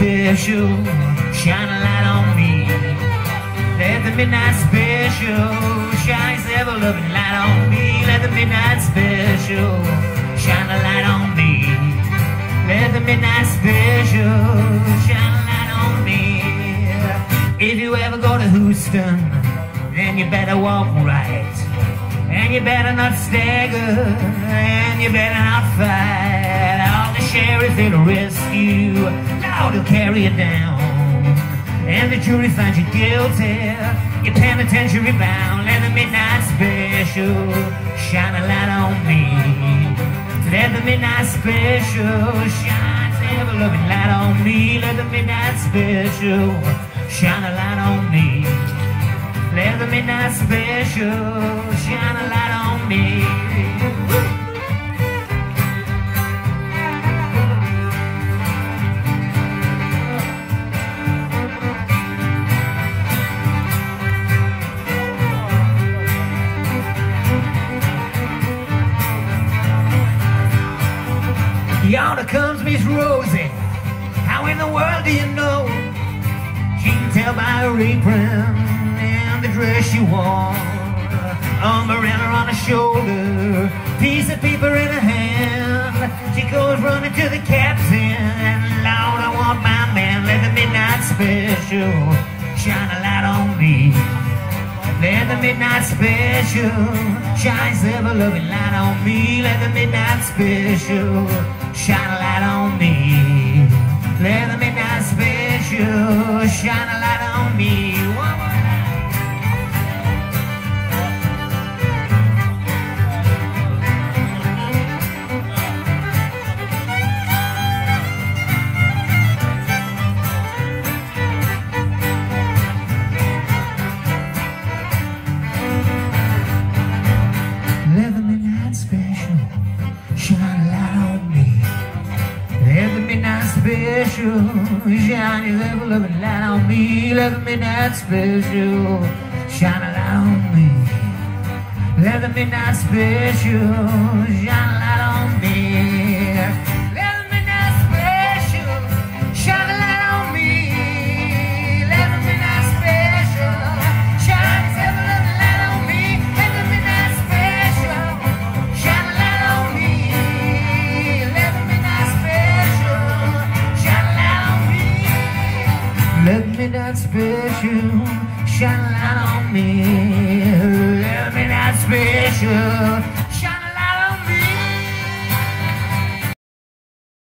special shine a light on me. Let the midnight special shine its ever-loving light on me. Let the midnight special shine a light on me. Let the midnight special shine a light on me. If you ever go to Houston, then you better walk right. And you better not stagger, and you better not fight. All the sheriff will rescue, Will carry it down. And the jury finds you guilty, you're penitentiary bound. Let the midnight special shine a light on me. Let the midnight special shine ever loving light on me. Let the midnight special shine a light on me. Let the midnight special shine a light on me. Yonder comes Miss Rosie. How in the world do you know? She can tell by her apron and the dress she wore. Umbrella on her shoulder, piece of paper in her hand. She goes running to the captain. Lord, I want my man. Let the midnight special shine a light on me. Let the midnight special shine ever loving light on me. Let the midnight special a light on me. Special shine his ever loving light on me. Let the midnight special shine a light on me. Let the midnight special shine a light on me. Let me midnight special shine light on me. Let the midnight special